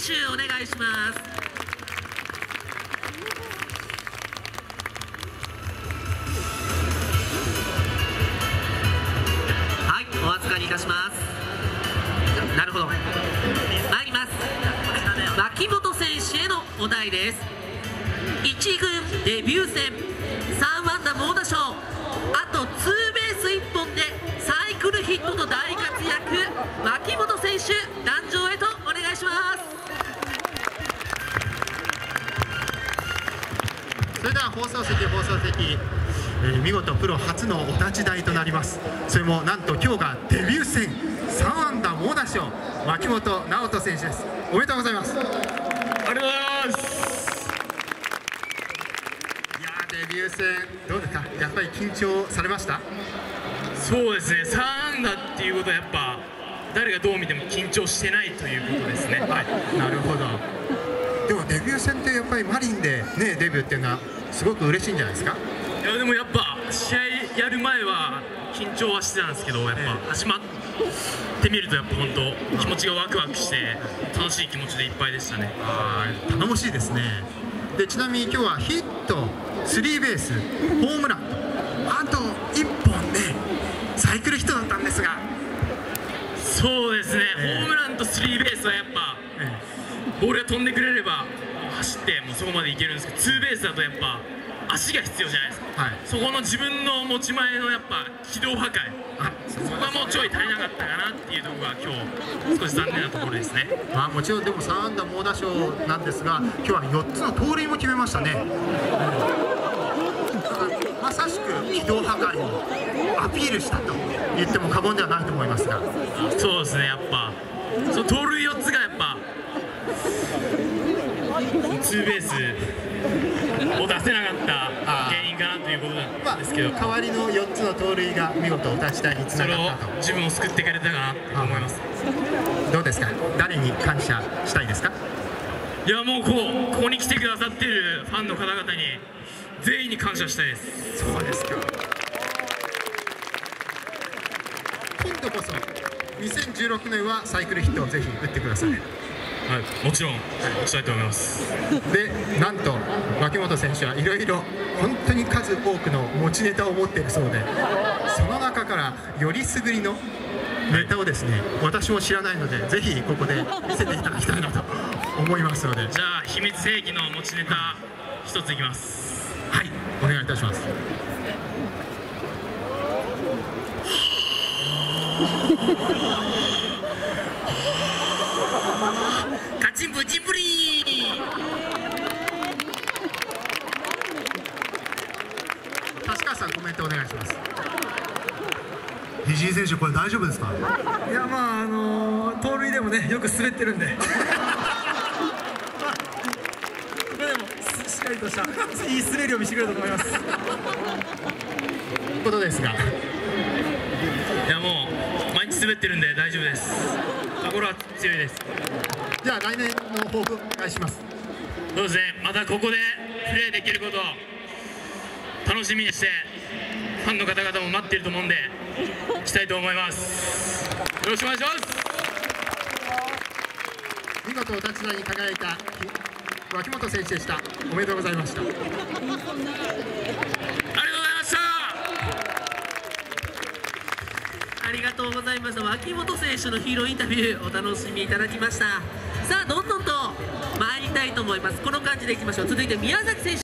選手お願いします。はいお預かりいたします。なるほど。参ります。脇本選手へのお題です。1軍デビュー戦3安打猛打賞。それでは放送席放送席、えー見事プロ初のお立ち台となります。それもなんと今日がデビュー戦。3安打猛打賞脇本直人選手です。おめでとうございます。いやありがとうございます。ーデビュー戦どうですか？やっぱり緊張されました？そうですね。3安打っていうことはやっぱ誰がどう見ても緊張してないということですね。はい。なるほどでもデビュー戦ってやっぱりマリンでねデビューっていうのはすごく嬉しいんじゃないですか？いやでもやっぱ試合やる前は緊張はしてたんですけどやっぱ始まってみるとやっぱ本当気持ちがワクワクして楽しい気持ちでいっぱいでしたね。はい。頼もしいですね。でちなみに今日はヒットスリーベースホームランとあと1本ねサイクルヒットだったんですが、そうですね、ええ。ホームランとスリーベースはやっぱボールが飛んでくれれば走ってもうそこまでいけるんですけどツーベースだとやっぱ足が必要じゃないですか。はい。そこの自分の持ち前のやっぱ軌道破壊。あそこがもうちょい足りなかったかなっていうところが今日少し残念なところですね。まあ、もちろんでも3安打猛打賞なんですが今日は4つの盗塁も決めましたね、うん。まさしく軌道破壊をアピールしたと言っても過言ではないと思いますが。そうですねやっぱ。その盗塁4つがやっぱツーベースを出せなかった原因かなということなんですけど、代わりの4つの盗塁が見事お立ち台につながったと自分を救ってくれたかなって思います。どうですか？誰に感謝したいですか？いやもうこうここに来てくださってるファンの方々に全員に感謝したいです。そうですか。今度こそ。2016年はサイクルヒットをぜひ打ってくださいもちろんしたいと思います。でなんと脇本選手はいろいろ本当に数多くの持ちネタを持っているそうでその中からよりすぐりのネタをですね私も知らないのでぜひここで見せていただきたいなと思いますので。じゃあ秘密兵器の持ちネタ一ついきます。はいお願いいたします。カチンプチンプリ立川さんコメントお願いします。藤井選手これ大丈夫ですか？いやまああのー盗塁でもねよく滑ってるんで。これでもしっかりとしたいい滑りを見せてくれたと思います。ことですがいやもう毎日滑ってるんで大丈夫です。心は強いです。じゃあ来年の抱負お願いします。そうですね。またここでプレーできることを楽しみにしてファンの方々も待っていると思うんでしたいと思います。よろしくお願いします見事お立ち台に輝いた脇本選手でした。おめでとうございましたありがとうございましたとうございました脇本選手のヒーローインタビューお楽しみいただきました。さあどんどんと参りたいと思います。この感じでいきましょう。続いて宮崎選手。